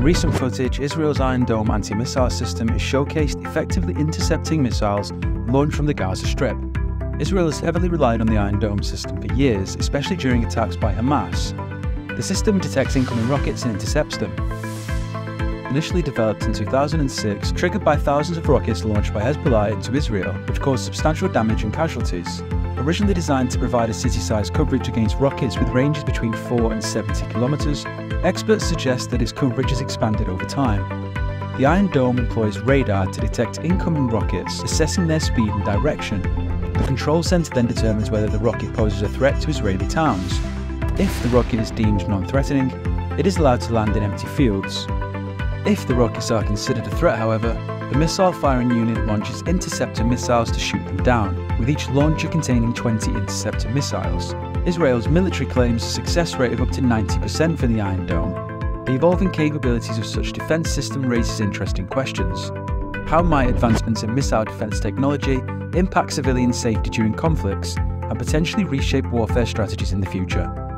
Recent footage, Israel's Iron Dome anti missile system is showcased effectively intercepting missiles launched from the Gaza Strip. Israel has heavily relied on the Iron Dome system for years, especially during attacks by Hamas. The system detects incoming rockets and intercepts them. Initially developed in 2006, triggered by thousands of rockets launched by Hezbollah into Israel, which caused substantial damage and casualties. Originally designed to provide a city-sized coverage against rockets with ranges between 4 and 70 kilometers, experts suggest that its coverage has expanded over time. The Iron Dome employs radar to detect incoming rockets, assessing their speed and direction. The control centre then determines whether the rocket poses a threat to Israeli towns. If the rocket is deemed non-threatening, it is allowed to land in empty fields. If the rockets are considered a threat, however, the missile firing unit launches interceptor missiles to shoot them down, with each launcher containing 20 interceptor missiles. Israel's military claims a success rate of up to 90% for the Iron Dome. The evolving capabilities of such defence system raises interesting questions. How might advancements in missile defence technology impact civilian safety during conflicts and potentially reshape warfare strategies in the future?